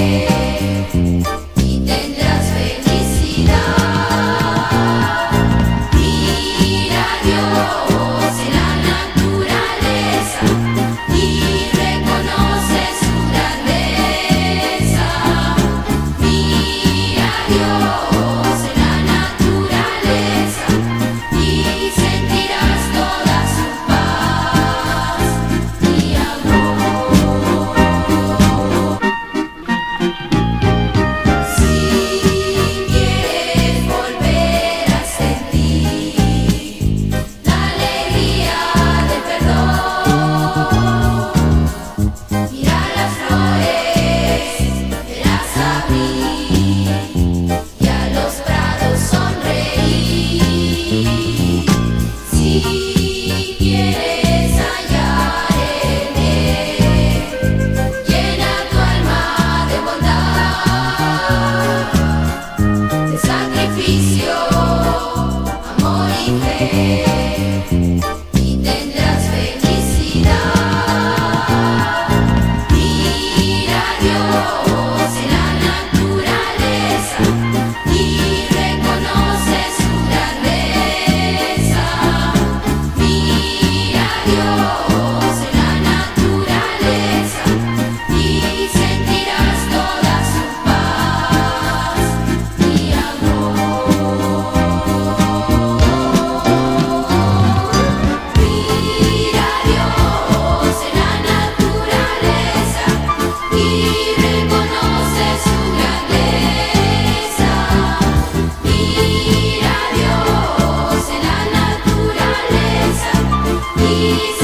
Yeah. You.